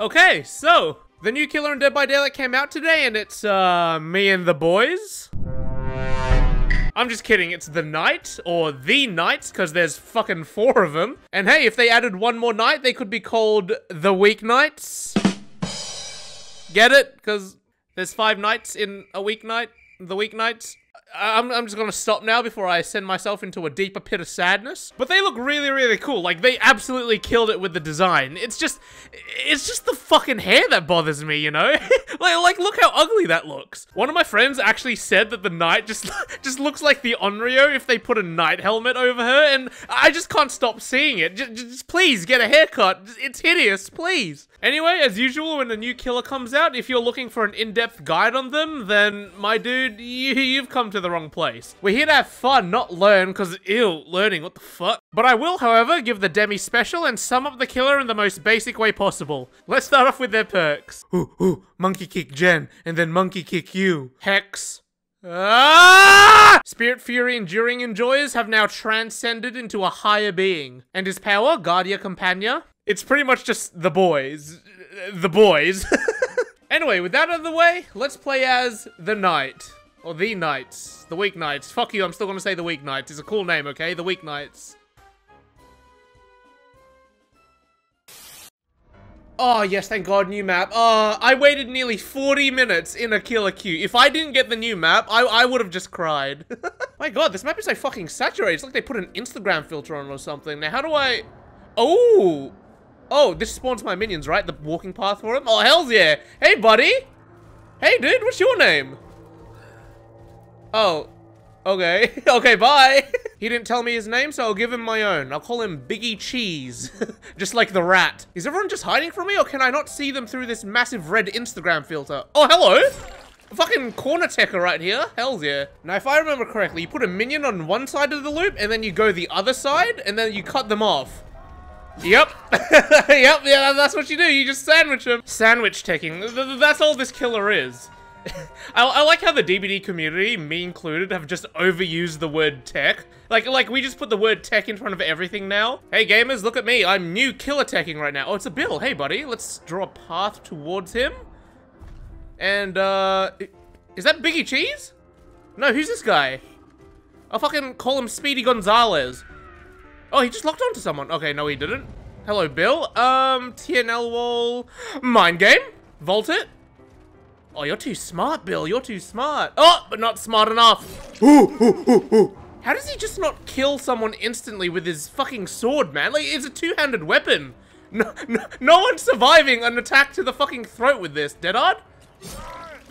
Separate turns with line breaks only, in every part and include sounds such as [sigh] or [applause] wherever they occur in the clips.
Okay, so the new Killer in Dead by Daylight came out today, and it's uh me and the boys. I'm just kidding, it's the Knight, or the Knights, because there's fucking four of them. And hey, if they added one more knight, they could be called the weeknights. Get it? Because there's five nights in a weeknight, the weeknights. I'm, I'm just gonna stop now before I send myself into a deeper pit of sadness. But they look really, really cool. Like, they absolutely killed it with the design. It's just, it's just the fucking hair that bothers me, you know? [laughs] like, like, look how ugly that looks. One of my friends actually said that the knight just, [laughs] just looks like the Onryo if they put a knight helmet over her, and I just can't stop seeing it. Just, just please, get a haircut. It's hideous, please. Anyway, as usual, when a new killer comes out, if you're looking for an in-depth guide on them, then, my dude, you, you've come to the wrong place. We're here to have fun, not learn, because, ew, learning, what the fuck? But I will, however, give the Demi special and sum up the killer in the most basic way possible. Let's start off with their perks. [gasps] Ooh, ooh, monkey kick Jen, and then monkey kick you. Hex. Ah! Spirit Fury Enduring Enjoyers have now transcended into a higher being. And his power, Guardia Compagnia, it's pretty much just the boys. The boys. [laughs] anyway, with that out of the way, let's play as the Knight. Or the Knights. The Weeknights. Fuck you, I'm still gonna say the Weeknights. It's a cool name, okay? The Weeknights. Oh, yes, thank God, new map. Uh, I waited nearly 40 minutes in a killer queue. If I didn't get the new map, I, I would have just cried. [laughs] My God, this map is so fucking saturated. It's like they put an Instagram filter on or something. Now, how do I... Oh! Oh, this spawns my minions, right? The walking path for them? Oh, hells yeah! Hey, buddy! Hey, dude, what's your name? Oh, okay. [laughs] okay, bye! [laughs] he didn't tell me his name, so I'll give him my own. I'll call him Biggie Cheese. [laughs] just like the rat. Is everyone just hiding from me, or can I not see them through this massive red Instagram filter? Oh, hello! Fucking corner techer right here. Hells yeah. Now, if I remember correctly, you put a minion on one side of the loop, and then you go the other side, and then you cut them off. Yep. yep, yeah, that's what you do. You just sandwich them. Sandwich taking. That's all this killer is. [laughs] I, I, like how the DBD community, me included, have just overused the word tech. Like, like we just put the word tech in front of everything now. Hey gamers, look at me. I'm new killer teching right now. Oh, it's a Bill. Hey buddy, let's draw a path towards him. And, uh, is that Biggie Cheese? No, who's this guy? I'll fucking call him Speedy Gonzalez. Oh, he just locked onto someone. Okay, no, he didn't. Hello, Bill. Um, TNL wall. Mind game. Vault it. Oh, you're too smart, Bill. You're too smart. Oh, but not smart enough. How does he just not kill someone instantly with his fucking sword, man? Like, it's a two-handed weapon. No, no, no one's surviving an attack to the fucking throat with this. Dead hard?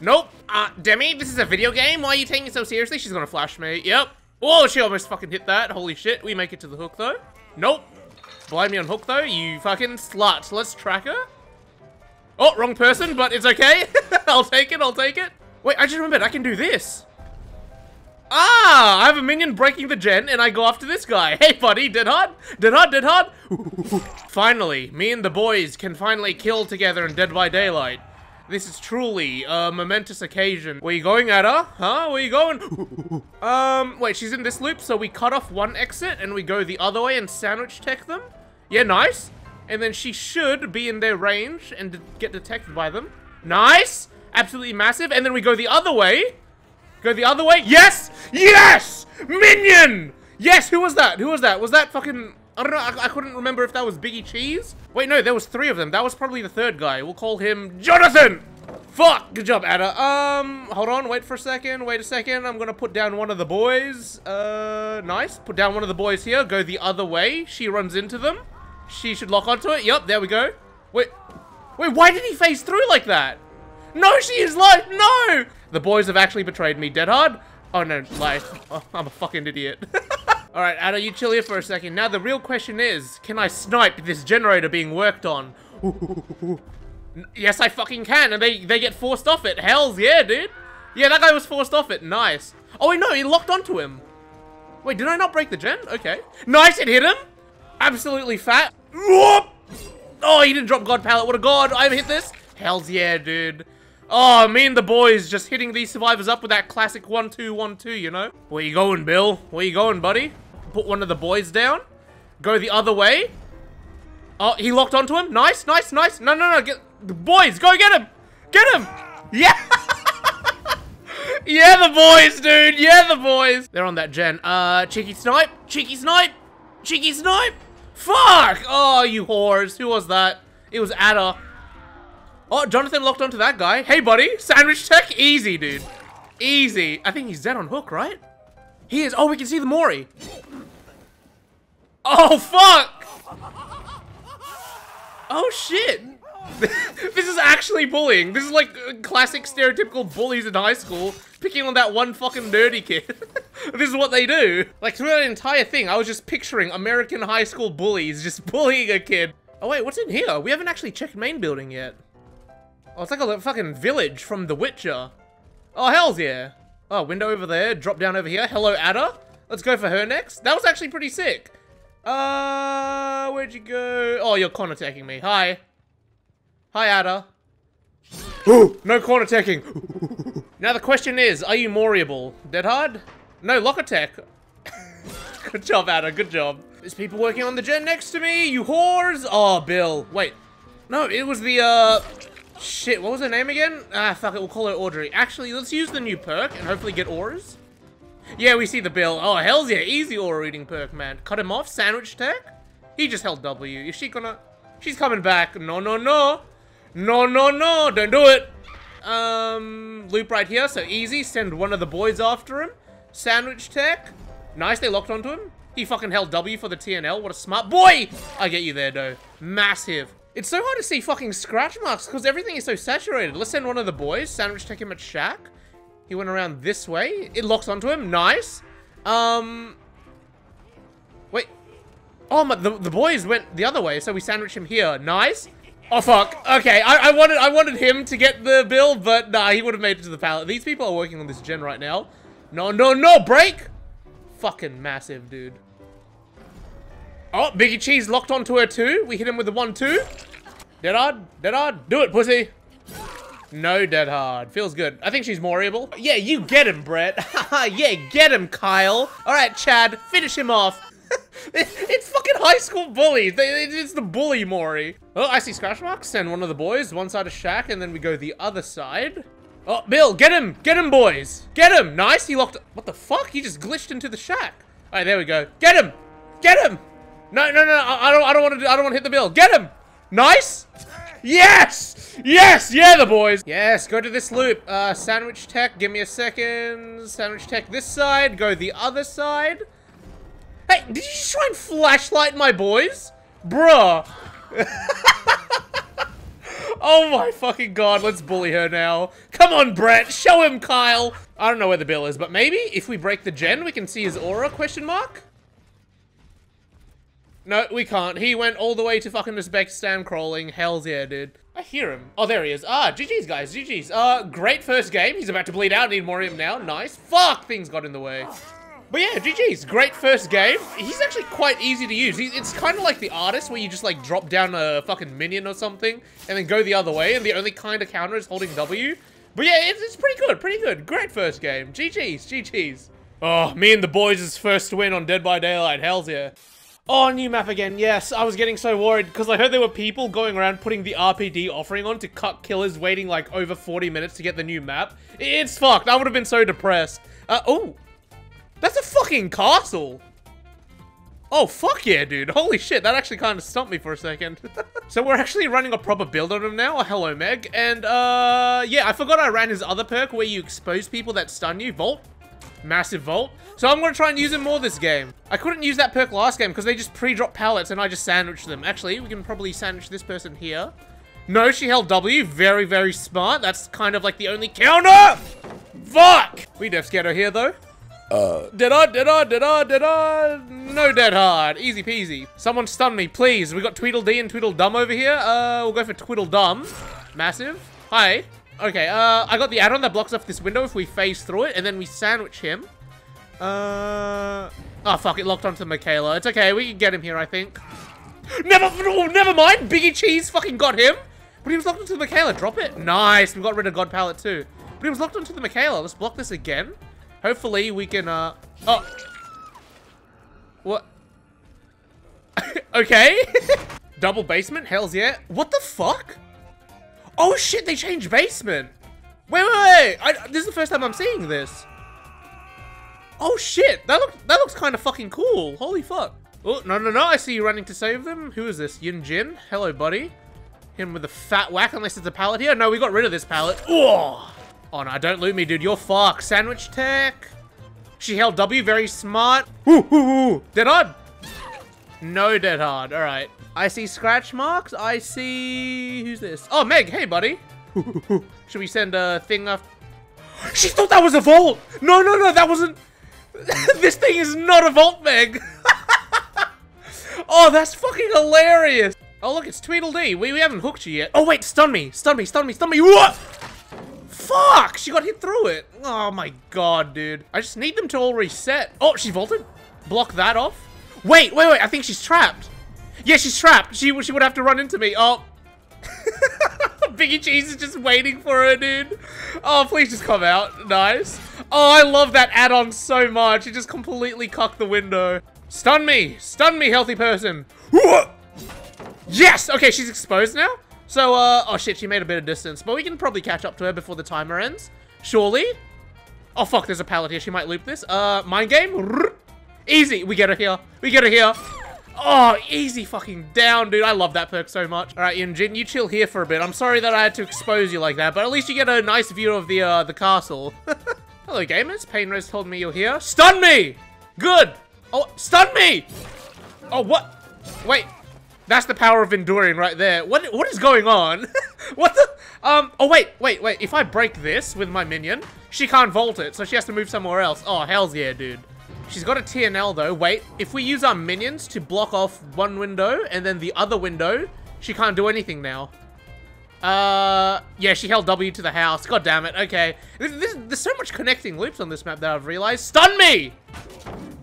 Nope. Uh, Demi, this is a video game. Why are you taking it so seriously? She's gonna flash me. Yep. Whoa, she almost fucking hit that. Holy shit. We make it to the hook, though. Nope. Blind me on hook, though. You fucking slut. Let's track her. Oh, wrong person, but it's okay. [laughs] I'll take it. I'll take it. Wait, I just remembered. I can do this. Ah, I have a minion breaking the gen, and I go after this guy. [laughs] Hey, buddy, dead hard, dead hard, dead hard. [laughs] finally, me and the boys can finally kill together in Dead by Daylight. This is truly a momentous occasion. Where you going at her? Huh? Where you going? um, wait, she's in this loop, so we cut off one exit and we go the other way and sandwich tech them? Yeah, nice. And then she should be in their range and get detected by them. Nice! Absolutely massive. And then we go the other way. Go the other way. Yes! Yes! Minion! Yes, who was that? Who was that? Was that fucking... I don't know, I, I, couldn't remember if that was Biggie Cheese. Wait, no, there was three of them. That was probably the third guy. We'll call him Jonathan! Fuck! Good job, Ada. Um, hold on, wait for a second, wait a second. I'm gonna put down one of the boys. Uh, nice. Put down one of the boys here, go the other way. She runs into them. She should lock onto it. Yep, there we go. Wait, wait, why did he phase through like that? No, she is life, no! The boys have actually betrayed me, dead hard. Oh no, life. [laughs] Oh, I'm a fucking idiot. [laughs] Alright, Ada, you chill here for a second. Now the real question is, can I snipe this generator being worked on? [laughs] yes, I fucking can, and they, they get forced off it. Hells yeah, dude. Yeah, that guy was forced off it. Nice. Oh, wait, no, he locked onto him. Wait, did I not break the gen? Okay. Nice, it hit him. Absolutely fat. Oh, he didn't drop God Pallet. What a god. I've hit this. Hells yeah, dude. Oh, me and the boys just hitting these survivors up with that classic 1-2-1-2, you know? Where you going, Bill? Where you going, buddy? Put one of the boys down. Go the other way. Oh, he locked onto him. Nice, nice, nice. No, no, no. Get boys, go get him. Get him. Yeah. [laughs] yeah, the boys, dude. Yeah, the boys. They're on that gen. Uh, cheeky snipe. Cheeky snipe. Cheeky snipe. Fuck. Oh, you whores. Who was that? It was Ada. Oh, Jonathan locked onto that guy. Hey, buddy. Sandwich tech. Easy, dude. Easy. I think he's dead on hook, right? He is. Oh, we can see the Mori. Oh, fuck. Oh, shit. [laughs] this is actually bullying. This is like uh, classic stereotypical bullies in high school picking on that one fucking nerdy kid. [laughs] this is what they do. Like through that entire thing, I was just picturing American high school bullies just [laughs] bullying a kid. Oh wait, what's in here? We haven't actually checked main building yet. Oh, it's like a fucking village from The Witcher. Oh, hell's yeah. Oh, window over there, drop down over here. Hello, Ada. Let's go for her next. That was actually pretty sick. Uh, where'd you go? Oh, you're corner attacking me. Hi. Hi, Ada. [gasps] no corner attacking. [laughs] now the question is, are you Moriable? Dead hard? No, lock attack. [laughs] good job, Ada. Good job. There's people working on the gen next to me. You whores. Oh, Bill. Wait. No, it was the, uh... Shit, what was her name again? Ah, fuck it. We'll call her Audrey. Actually, let's use the new perk and hopefully get auras. Yeah, we see the bill. Oh, hell's yeah. Easy aura reading perk, man. Cut him off. Sandwich tech. He just held W. Is she gonna... She's coming back. No, no, no. No, no, no. Don't do it. Um, loop right here. So easy. Send one of the boys after him. Sandwich tech. Nice. They locked onto him. He fucking held W for the TNL. What a smart boy. I get you there, though. Massive. It's so hard to see fucking scratch marks because everything is so saturated. Let's send one of the boys. Sandwich tech him at Shack. He went around this way. It locks onto him. Nice. Um. Wait. Oh, my, the, the boys went the other way, so we sandwich him here. Nice. Oh, fuck. Okay, I, I wanted I wanted him to get the bill, but nah, he would have made it to the pallet. These people are working on this gen right now. No, no, no, break! Fucking massive, dude. Oh, Biggie Cheese locked onto her too. We hit him with the one, two. Dead hard, dead hard. Do it, pussy. No dead hard. Feels good. I think she's Moriable. Yeah, you get him, Brett. [laughs] yeah, get him, Kyle. All right, Chad, finish him off. [laughs] it's fucking high school bullies. It's the bully Mori. Oh, I see scratch marks. Send one of the boys one side of Shack, and then we go the other side. Oh, Bill, get him. Get him, boys. Get him. Nice. He locked... What the fuck? He just glitched into the Shack. All right, there we go. Get him. Get him. No, no, no. I, I don't. I don't want to. I don't want to hit the bill. Get him. Nice. Yes! Yes! Yeah, the boys! Yes, go to this loop. Uh, sandwich tech, give me a second. Sandwich tech this side, go the other side. Hey, did you just try and flashlight my boys? Bruh. [laughs] oh my fucking god, let's bully her now. Come on, Brett, show him Kyle. I don't know where the bill is, but maybe if we break the gen, we can see his aura, question mark? No, we can't. He went all the way to fucking Uzbekistan crawling. Hell's yeah, dude. I hear him. Oh, there he is. Ah, GG's, guys. GG's. Uh, great first game. He's about to bleed out. Need more of him now. Nice. Fuck, things got in the way. But yeah, GG's. Great first game. He's actually quite easy to use. It's kind of like the artist where you just like drop down a fucking minion or something and then go the other way and the only kind of counter is holding W. But yeah, it's, it's pretty good. Pretty good. Great first game. GG's. GG's. Oh, me and the boys' first win on Dead by Daylight. Hell's yeah. Oh, new map again. Yes, I was getting so worried because I heard there were people going around putting the RPD offering on to cut killers waiting like over 40 minutes to get the new map. It's fucked. I would have been so depressed. Uh, oh. That's a fucking castle. Oh, fuck yeah, dude. Holy shit, that actually kind of stumped me for a second. [laughs] so we're actually running a proper build on him now. Oh, hello, Meg. And, uh, yeah, I forgot I ran his other perk where you expose people that stun you. Vault. Massive Vault. So I'm going to try and use it more this game. I couldn't use that perk last game because they just pre-drop pallets and I just sandwiched them. Actually, we can probably sandwich this person here. No, she held W. Very, very smart. That's kind of like the only counter. Fuck! We def scared her here, though. Uh. Dead hard, dead hard, dead hard, dead hard. No dead hard. Easy peasy. Someone stun me, please. We got Tweedledee and Tweedledum over here. Uh, we'll go for Tweedledum. Massive. Hi. Okay, uh, I got the add-on that blocks off this window if we phase through it, and then we sandwich him. Uh... Oh, fuck, it locked onto Mikaela. It's okay, we can get him here, I think. Never, oh, never mind! Biggie Cheese fucking got him! But he was locked onto the Mikaela. Drop it. Nice, we got rid of God Pallet too. But he was locked onto the Mikaela. Let's block this again. Hopefully we can, uh... Oh! What? [laughs] okay. [laughs] Double basement? Hells yeah. What the fuck? Oh shit, they changed basement. Wait, wait, wait. I, this is the first time I'm seeing this. Oh shit, that looks that looks kind of fucking cool. Holy fuck. Oh, no, no, no, I see you running to save them. Who is this? Yunjin? Hello, buddy. Him with the fat whack, unless it's a pallet here. No, we got rid of this pallet. Oh, oh no, don't loot me, dude. You're fucked. Sandwich tech. She held W, very smart. Ooh, ooh, ooh. Dead hard. No dead hard. All right. I see scratch marks. I see... Who's this? Oh, Meg. Hey, buddy. [laughs] Should we send a thing up? She thought that was a vault. No, no, no. That wasn't... [laughs] this thing is not a vault, Meg. [laughs] oh, that's fucking hilarious. Oh, look, it's Tweedledee. We, we haven't hooked you yet. Oh, wait. Stun me. Stun me. Stun me. Stun me. What? Fuck! She got hit through it. Oh my god, dude. I just need them to all reset. Oh, she vaulted? Block that off? Wait, wait, wait. I think she's trapped. Yeah, she's trapped. She, she would have to run into me. Oh. [laughs] Biggie Cheese is just waiting for her, dude. Oh, please just come out. Nice. Oh, I love that add-on so much. It just completely cocked the window. Stun me. Stun me, healthy person. Yes! Okay, she's exposed now. So, uh, oh shit, she made a bit of distance. But we can probably catch up to her before the timer ends. Surely? Oh fuck, there's a pallet here. She might loop this. Uh, mind game? Easy. We get her here. We get her here. Oh, easy fucking down, dude. I love that perk so much. All right, Yunjin, you chill here for a bit. I'm sorry that I had to expose you like that, but at least you get a nice view of the, uh, the castle. [laughs] Hello, gamers. Painrose told me you're here. Stun me! Good! Oh, stun me! Oh, what? Wait, that's the power of enduring right there. What what is going on? [laughs] what the um oh wait, wait, wait. If I break this with my minion, she can't vault it, so she has to move somewhere else. Oh hell's yeah, dude. She's got a TNL though. Wait, if we use our minions to block off one window and then the other window, she can't do anything now. Uh, yeah, she held W to the house. God damn it. Okay. This, this, there's so much connecting loops on this map that I've realized. Stun me!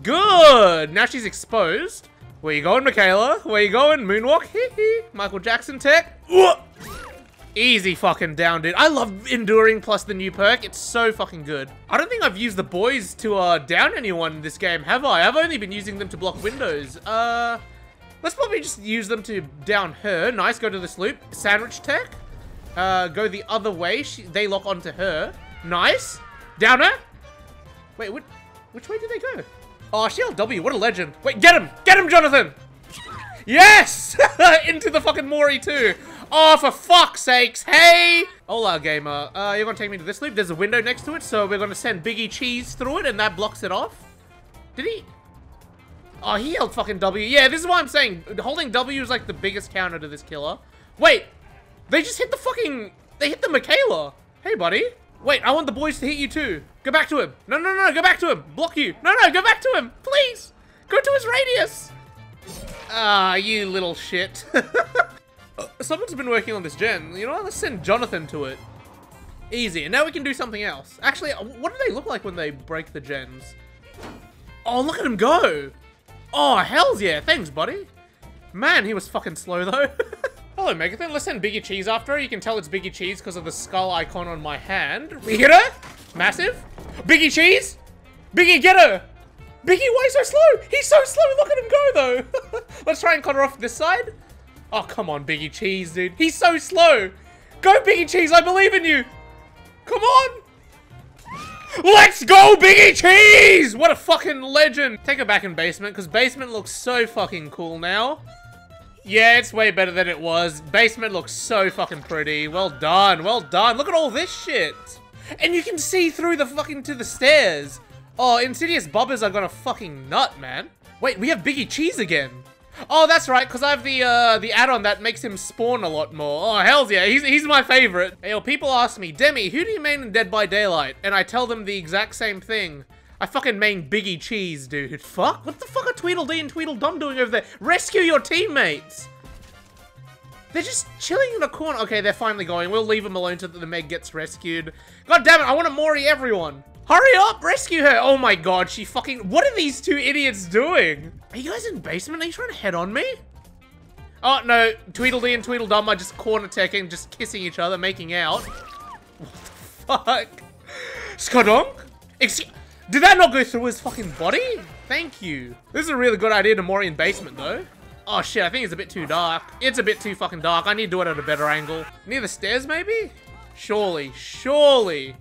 Good! Now she's exposed. Where you going, Mikaela? Where you going? Moonwalk? [laughs] Michael Jackson tech? Easy fucking down, dude. I love enduring plus the new perk. It's so fucking good. I don't think I've used the boys to uh, down anyone in this game, have I? I've only been using them to block windows. Uh, let's probably just use them to down her. Nice, go to this loop. Sandwich tech. Uh, go the other way. She, they lock onto her. Nice. Down her. Wait, which, which way did they go? Oh, Shield W, what a legend. Wait, get him! Get him, Jonathan! Yes! [laughs] Into the fucking Mori too. Oh, for fuck's sakes. Hey! Hola, gamer. Uh, you're gonna take me to this loop. There's a window next to it, so we're gonna send Biggie Cheese through it, and that blocks it off. Did he? Oh, he held fucking W. Yeah, this is what I'm saying. Holding W is like the biggest counter to this killer. Wait! They just hit the fucking... They hit the Mikaela. Hey, buddy. Wait, I want the boys to hit you too. Go back to him. No, no, no, go back to him. Block you. No, no, go back to him. Please. Go to his radius. Ah, you little shit. [laughs] Uh, someone's been working on this gen. You know what? Let's send Jonathan to it. Easy. And now we can do something else. Actually, uh, what do they look like when they break the gens? Oh, look at him go. Oh, hells yeah. Thanks, buddy. Man, he was fucking slow though. [laughs] Hello, Megathon. Let's send Biggie Cheese after her. You can tell it's Biggie Cheese because of the skull icon on my hand. We hit her. Massive. Biggie Cheese. Biggie, get her. Biggie, why so slow? He's so slow. Look at him go, though. [laughs] Let's try and cut her off this side. Oh, come on, Biggie Cheese, dude. He's so slow. Go, Biggie Cheese. I believe in you. Come on. Let's go, Biggie Cheese! What a fucking legend. Take her back in basement, because basement looks so fucking cool now. Yeah, it's way better than it was. Basement looks so fucking pretty. Well done, well done. Look at all this shit. And you can see through the fucking to the stairs. Oh, Insidious Bubbas are gonna fucking nut, man. Wait, we have Biggie Cheese again. Oh, that's right, because I have the uh, the add-on that makes him spawn a lot more. Oh, hells yeah, he's, he's my favorite. Hey, yo, people ask me, Demi, who do you mean in Dead by Daylight? And I tell them the exact same thing. I fucking mean Biggie Cheese, dude. Fuck? What the fuck are Tweedledee and Tweedledum doing over there? Rescue your teammates! They're just chilling in a corner. Okay, they're finally going. We'll leave them alone until the Meg gets rescued. God damn it, I want to Mori everyone. Hurry up, rescue her. Oh my god, she fucking... What are these two idiots doing? Are you guys in basement? Are you trying to head on me? Oh, no. Tweedledee and Tweedledum are just corner teching, just kissing each other, making out. What the fuck? Skodonk? Excuse... Did that not go through his fucking body? Thank you. This is a really good idea to Mori in basement, though. Oh shit, I think it's a bit too dark. It's a bit too fucking dark. I need to do it at a better angle. Near the stairs, maybe? Surely, surely,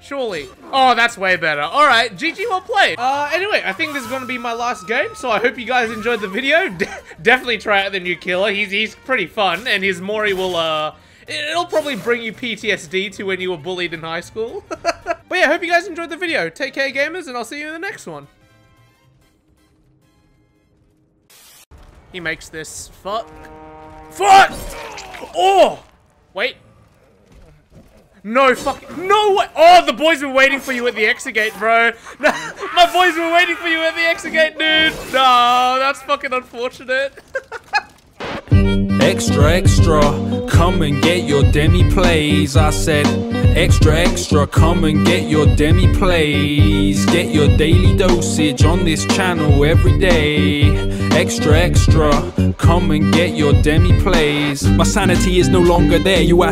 surely. Oh, that's way better. All right, GG, well played. Uh, anyway, I think this is to be my last game, so I hope you guys enjoyed the video. [laughs] De definitely try out the new killer. He's, he's pretty fun, and his Mori will, uh, it'll probably bring you PTSD to when you were bullied in high school. [laughs] but yeah, hope you guys enjoyed the video. Take care, gamers, and I'll see you in the next one. He makes this. Fuck. Fuck! Oh! Wait. No fuck. No way. Oh, the boys were waiting for you at the exit gate, bro. [laughs] My boys were waiting for you at the exit gate, dude. No, that's fucking unfortunate. [laughs]
Extra, extra, come and get your demi plays. I said, extra, extra, come and get your demi plays. Get your daily dosage on this channel every day. Extra, extra, come and get your demi plays. My sanity is no longer there. You ask.